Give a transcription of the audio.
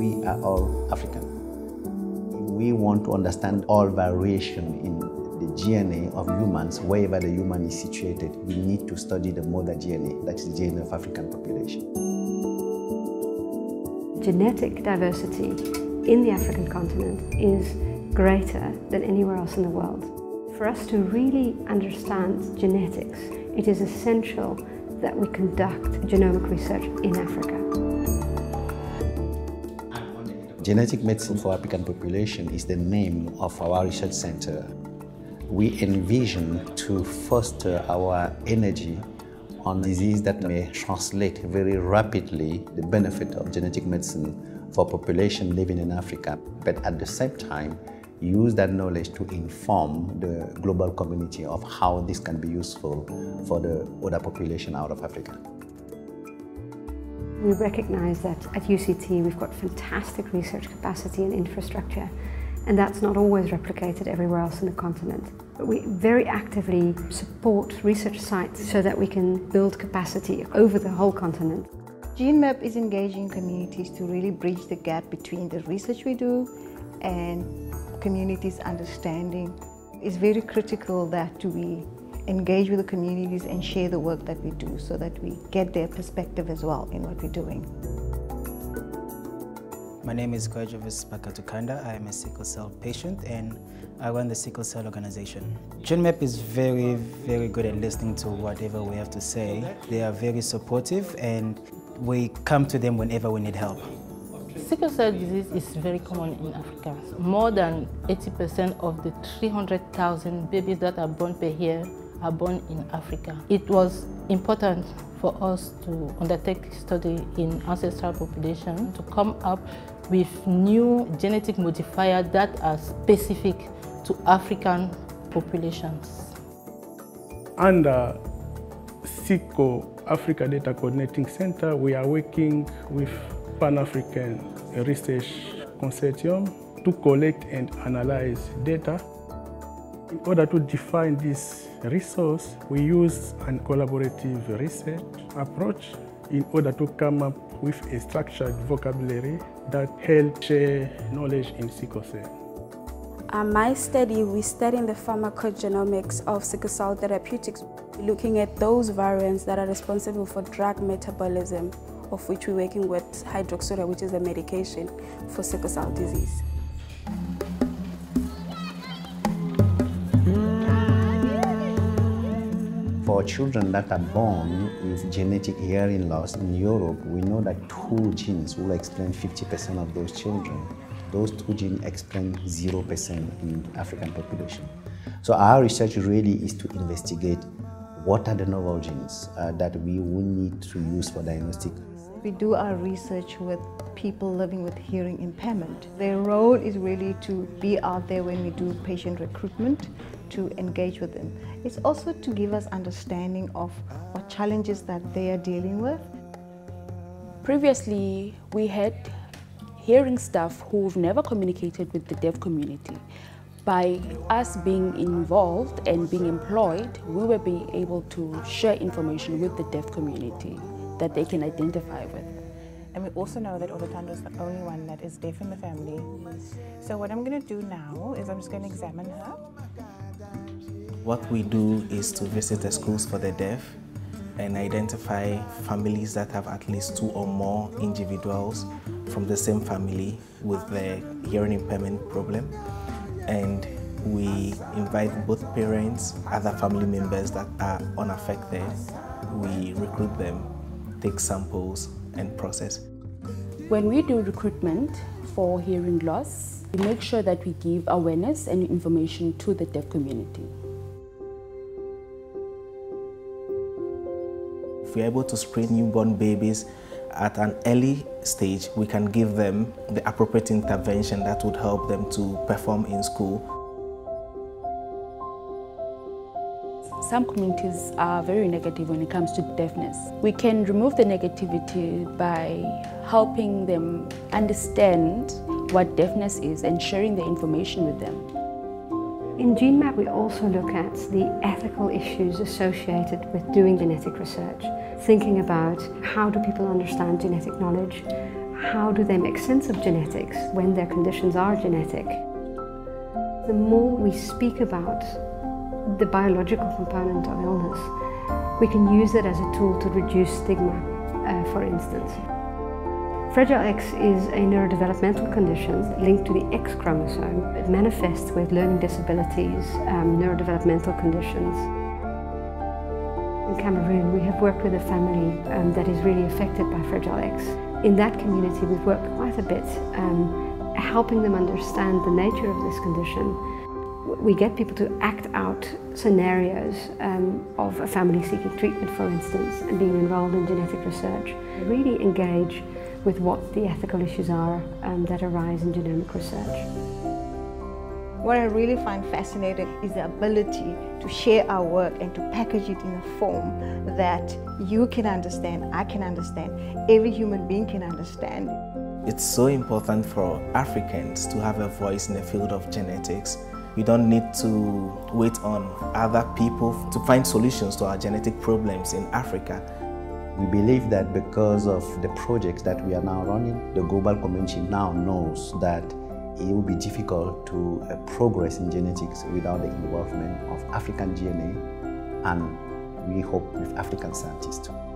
we are all African. We want to understand all variation in the DNA of humans, wherever the human is situated. We need to study the mother DNA, that is the DNA of African population. Genetic diversity in the African continent is greater than anywhere else in the world. For us to really understand genetics, it is essential that we conduct genomic research in Africa. Genetic Medicine for African Population is the name of our research center. We envision to foster our energy on disease that may translate very rapidly the benefit of genetic medicine for population living in Africa, but at the same time, use that knowledge to inform the global community of how this can be useful for the other population out of Africa. We recognise that at UCT we've got fantastic research capacity and infrastructure and that's not always replicated everywhere else in the continent. But we very actively support research sites so that we can build capacity over the whole continent. GeneMap is engaging communities to really bridge the gap between the research we do and communities' understanding. It's very critical that we engage with the communities and share the work that we do so that we get their perspective as well in what we're doing. My name is Kwajovis Pakatukanda. I am a sickle cell patient and I run the sickle cell organization. GeneMap is very, very good at listening to whatever we have to say. They are very supportive and we come to them whenever we need help. Sickle cell disease is very common in Africa. More than 80% of the 300,000 babies that are born per year are born in Africa. It was important for us to undertake study in ancestral population to come up with new genetic modifiers that are specific to African populations. Under SickleInAfrica Data Coordinating Center, we are working with Pan-African Research Consortium to collect and analyze data. In order to define this resource, we use an collaborative research approach in order to come up with a structured vocabulary that helps share knowledge in sickle cell. Uh, my study, we study the pharmacogenomics of sickle cell therapeutics, looking at those variants that are responsible for drug metabolism, of which we're working with hydroxyurea, which is a medication for sickle cell disease. For children that are born with genetic hearing loss in Europe, we know that two genes will explain 50% of those children. Those two genes explain 0% in African population. So our research really is to investigate what are the novel genes uh, that we will need to use for diagnostic. We do our research with people living with hearing impairment. Their role is really to be out there when we do patient recruitment, to engage with them. It's also to give us understanding of what challenges that they are dealing with. Previously, we had hearing staff who've never communicated with the deaf community. By us being involved and being employed, we were being able to share information with the deaf community that they can identify with. And we also know that Olutando is the only one that is deaf in the family. So what I'm going to do now is I'm just going to examine her. What we do is to visit the schools for the deaf and identify families that have at least two or more individuals from the same family with the hearing impairment problem. And we invite both parents, other family members that are unaffected. We recruit them, take samples, and process. When we do recruitment for hearing loss, we make sure that we give awareness and information to the deaf community. If we're able to screen newborn babies at an early stage, we can give them the appropriate intervention that would help them to perform in school. Some communities are very negative when it comes to deafness. We can remove the negativity by helping them understand what deafness is and sharing the information with them. In GeneMap, we also look at the ethical issues associated with doing genetic research, thinking about how do people understand genetic knowledge, how do they make sense of genetics when their conditions are genetic. The more we speak about the biological component of illness, we can use it as a tool to reduce stigma, uh, for instance. Fragile X is a neurodevelopmental condition linked to the X chromosome. It manifests with learning disabilities, um, neurodevelopmental conditions. In Cameroon, we have worked with a family um, that is really affected by Fragile X. In that community, we've worked quite a bit, um, helping them understand the nature of this condition. We get people to act out scenarios um, of a family seeking treatment, for instance, and being involved in genetic research. Really engage with what the ethical issues are um, that arise in genomic research. What I really find fascinating is the ability to share our work and to package it in a form that you can understand, I can understand, every human being can understand. It's so important for Africans to have a voice in the field of genetics. We don't need to wait on other people to find solutions to our genetic problems in Africa. We believe that because of the projects that we are now running, the global community now knows that it will be difficult to uh, progress in genetics without the involvement of African DNA and we hope with African scientists too.